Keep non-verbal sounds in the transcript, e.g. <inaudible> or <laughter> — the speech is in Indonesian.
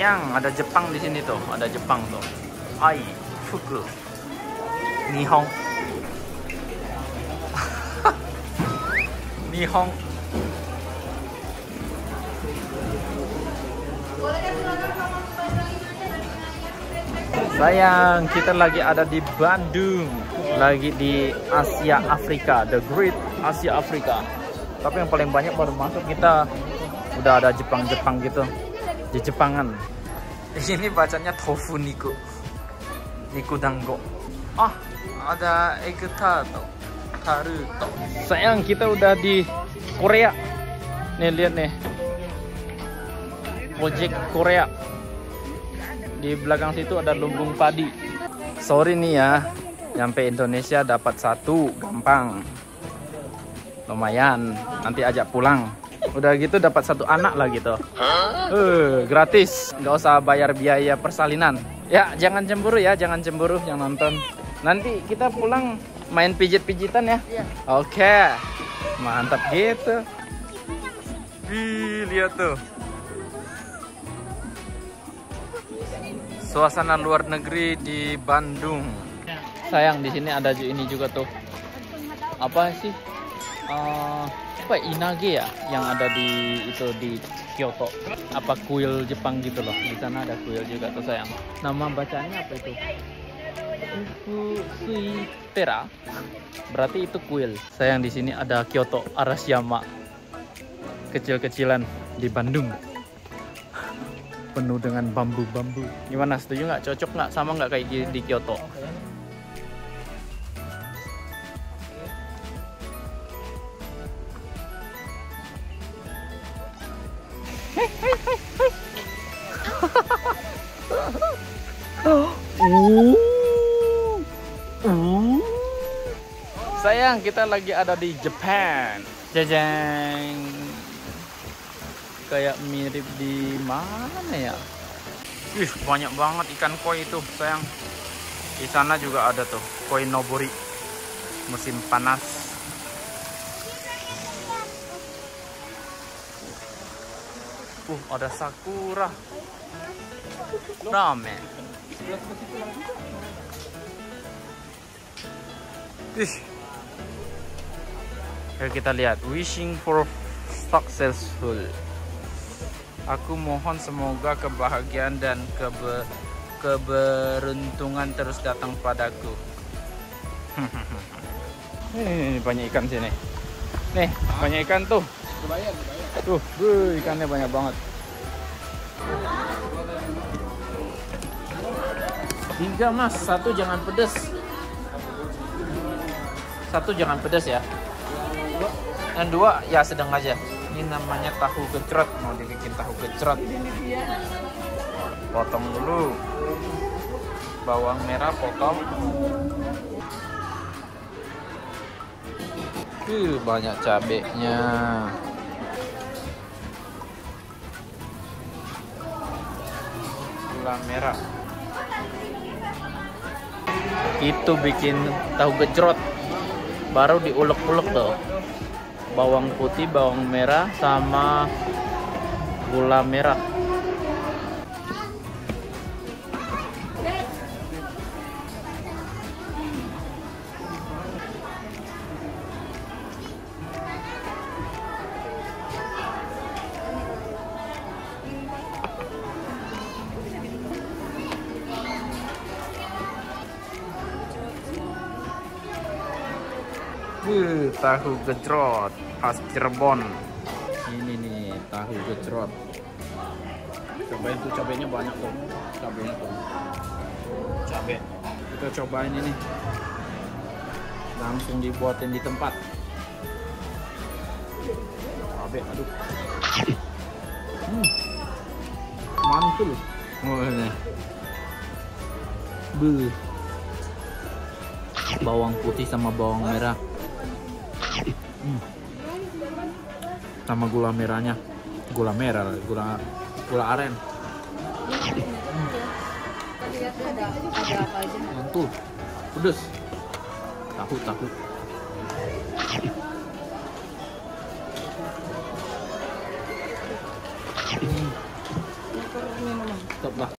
Sayang, ada Jepang di sini tuh, ada Jepang tuh. Ai, Fuku, Nihong. <laughs> Nihong. Sayang, kita lagi ada di Bandung. Lagi di Asia Afrika, The Great Asia Afrika. Tapi yang paling banyak baru masuk kita udah ada Jepang-Jepang gitu. Di Jepangan. Ini bacanya tofu niku. Niku dango. Ah, ada egg tato. Taruto. Sayang, kita udah di Korea. Nih lihat nih. Ojek Korea di belakang situ ada lumbung padi sorry nih ya nyampe Indonesia dapat satu gampang lumayan nanti ajak pulang udah gitu dapat satu anak lah gitu uh, gratis. Nggak usah bayar biaya persalinan. Ya jangan cemburu ya jangan cemburu yang nonton. Nanti kita pulang main pijit-pijitan ya. Iya. oke. Mantap gitu. Wih, lihat tuh. Suasana luar negeri di Bandung. Sayang di sini ada ini juga tuh. Apa sih? Eh, apa inage ya yang ada di itu di Kyoto? Apa kuil Jepang gitu loh. Di sana ada kuil juga tuh sayang. Nama bacanya apa itu? Suitera. Berarti itu kuil. Sayang di sini ada Kyoto Arashiyama. Kecil-kecilan di Bandung penuh dengan bambu-bambu. Gimana setuju nggak? Cocok nggak? Sama nggak kayak di Kyoto? <laughs> Sayang, kita lagi ada di Japan. Jajang kayak mirip di mana ya? Ih, banyak banget ikan koi itu, sayang. Di sana juga ada tuh, koi nobori. Musim panas. Uh, ada sakura. Ramen. Ih. Kita lihat, wishing for successful. Aku mohon semoga kebahagiaan dan kebe keberuntungan terus datang padaku. <laughs> Nih, banyak ikan sini. Nih, banyak ikan tuh. Tuh, wuh, ikannya banyak banget. Tiga mas, satu jangan pedes. Satu jangan pedes ya. Yang dua ya sedang aja. Ini namanya tahu gejrot, mau dibikin tahu gejrot. Potong dulu. Bawang merah potong. Uh, banyak cabenya. Gula merah. Itu bikin tahu gejrot. Baru diulek-ulek tuh bawang putih, bawang merah, sama gula merah. Wuh, tahu gejrot khas Cirebon. Ini nih tahu gejrot. Cobain tuh cabenya banyak tuh. Cabenya tuh. Cabe. Kita cobain ini. Langsung dibuatin di tempat. Cabe, aduh. Hmm. Mantul. Oh, ini. Buh. Bawang putih sama bawang merah. Hmm. Sama gula merahnya. Gula merah, gula gula aren. Mantul. Pedes. Tahu, tahu. Hmm. stop lah